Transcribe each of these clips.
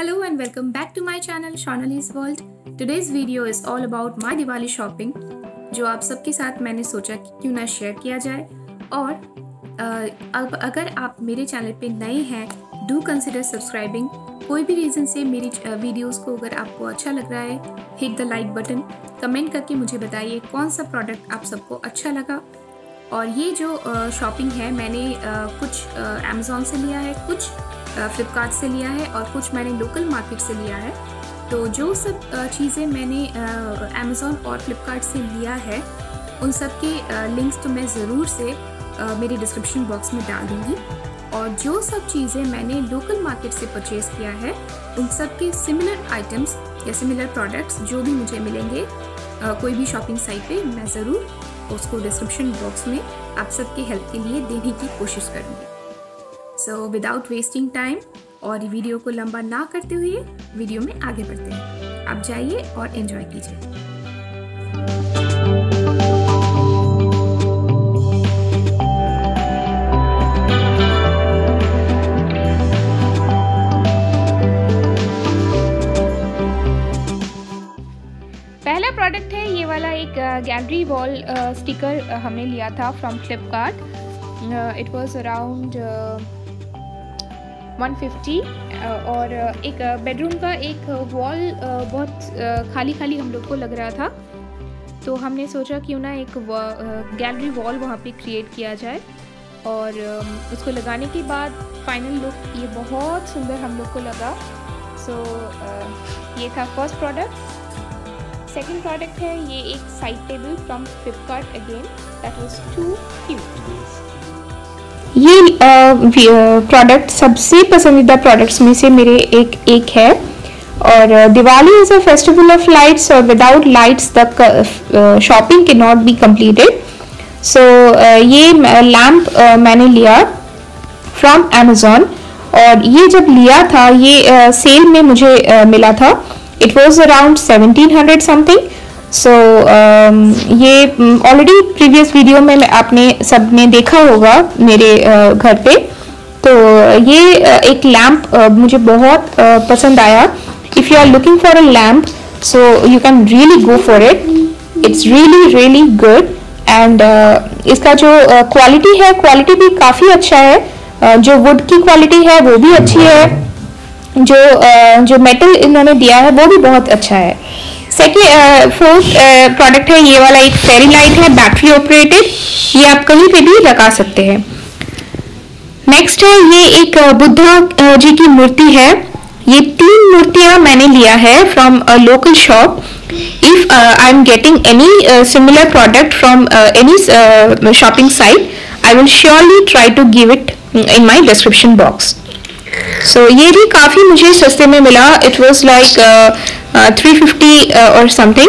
Hello and welcome back to my channel Shonali's World. Today's video is all about my Diwali shopping, जो आप सबके साथ मैंने सोचा कि क्यों ना शेयर किया जाए। और अब अगर आप मेरे चैनल पे नए हैं डू कंसिडर सब्सक्राइबिंग कोई भी रीज़न से मेरी वीडियोस को अगर आपको अच्छा लग रहा है hit the like button comment करके मुझे बताइए कौन सा प्रोडक्ट आप सबको अच्छा लगा। और ये जो शॉपिंग है, मैंने कुछ अमेज़ोन से लिया है, कुछ फ्लिपकार्ट से लिया है और कुछ मैंने लोकल मार्केट से लिया है। तो जो सब चीज़ें मैंने अमेज़ोन और फ्लिपकार्ट से लिया है, उन सब के लिंक्स तो मैं ज़रूर से मेरे डिस्क्रिप्शन बॉक्स में डाल दूँगी। और जो सब चीज़ें मैंने लोकल मार्केट से परचेज़ किया है, उन सब के सिमिलर आइटम्स या सिमिलर प्रोडक्ट्स जो भी मुझे मिलेंगे कोई भी शॉपिंग साइट पे, मैं ज़रूर उसको डिस्क्रिप्शन बॉक्स में आप सबके हेल्प के लिए देने की कोशिश करूँगी। सो विदाउट वेस्टिंग टाइम और वीडियो को लंबा ना करते हुए वीडियो में आगे बढ़ते हैं। आप जाइए और एंजॉय कीजिए। पहला प्रोडक्ट है, ये वाला एक गैलरी वॉल स्टिकर हमने लिया था from Flipkart it was around 150 और एक बेडरूम का एक वॉल बहुत खाली खाली हम लोग को लग रहा था। तो हमने सोचा क्यों ना एक गैलरी वॉल वहाँ पे क्रिएट किया जाए और उसको लगाने के बाद फाइनल लुक ये बहुत सुंदर हम लोग को लगा। सो so, ये था फ़र्स्ट प्रोडक्ट सेकेंड प्रोडक्ट है ये एक side table from Flipkart again that was too cute ये प्रोडक्ट सबसे पसंदीदा प्रोडक्ट्स में से मेरे एक एक है। और Diwali is a festival of lights और विदाउट लाइट्स द शॉपिंग के नॉट बी कम्प्लीटेड सो ये लैम्प uh, मैंने लिया फ्रॉम अमेज़ोन और ये जब लिया था ये सेल uh, में मुझे uh, मिला था। It was around 1700 something so ये ऑलरेडी प्रीवियस वीडियो में आपने सबने देखा होगा मेरे uh, घर पे। तो ये uh, एक लैम्प uh, मुझे बहुत uh, पसंद आया। If you are looking for a lamp so you can really go for it it's really really good and इसका जो क्वालिटी uh, है क्वालिटी भी काफ़ी अच्छा है। uh, जो वुड की क्वालिटी है वो भी अच्छी है। जो जो मेटल इन्होंने दिया है वो भी बहुत अच्छा है। सेकेंड फोर्थ प्रोडक्ट है ये वाला एक फेरी लाइट है बैटरी ऑपरेटेड ये आप कहीं पे भी लगा सकते हैं। नेक्स्ट है ये एक बुद्धा जी की मूर्ति है। ये तीन मूर्तियाँ मैंने लिया है from a local shop if I am getting any similar product from any shopping site I will surely try to give it in my description box so ये भी काफ़ी मुझे सस्ते में मिला। It was like Uh, 350 uh, or something.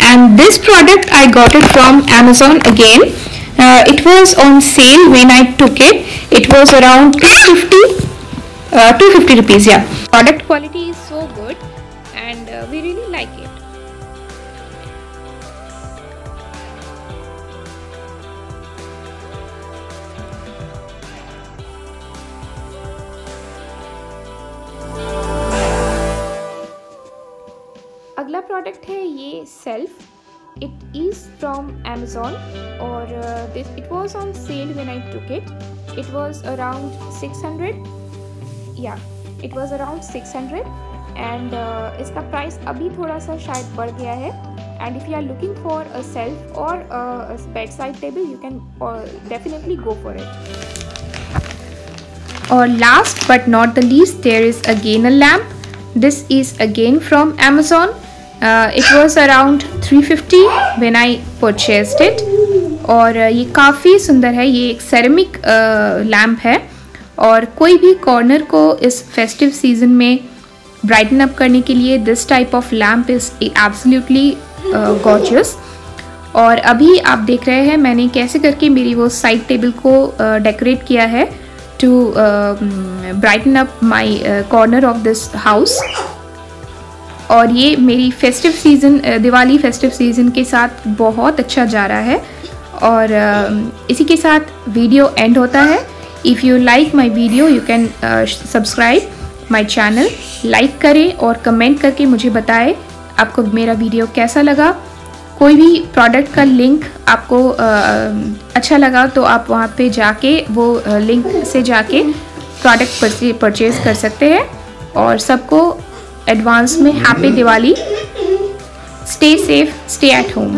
And this product I got it from Amazon again. Uh, it was on sale when I took it. It was around 250 uh, 250 rupees yeah. Product quality product है ये shelf it is from Amazon और this it was on sale when I took it it was around 600 या it was around 600 and इसका price अभी थोड़ा सा शायद बढ़ गया है. And if you are looking for a shelf और bed side table you can definitely go for it और last but not the least there is again a lamp this is again from amazon. Uh, it was around 350 when I purchased it. और uh, ये काफ़ी सुंदर है। ये एक ceramic lamp uh, है। और कोई भी कॉर्नर को इस फेस्टिव सीज़न में ब्राइटन अप करने के लिए this type of lamp is absolutely gorgeous और अभी आप देख रहे हैं मैंने कैसे करके मेरी वो साइड टेबल को डेकोरेट uh, किया है to brighten up my corner of this house और ये मेरी festive season Diwali festive season के साथ बहुत अच्छा जा रहा है। और इसी के साथ वीडियो एंड होता है। If you like my video you can subscribe my channel like करें और कमेंट करके मुझे बताएँ आपको मेरा वीडियो कैसा लगा। कोई भी प्रोडक्ट का लिंक आपको अच्छा लगा तो आप वहाँ पे जाके वो लिंक से जाके प्रोडक्ट परचेज कर सकते हैं। और सबको एडवांस में happy Diwali. Stay safe stay at home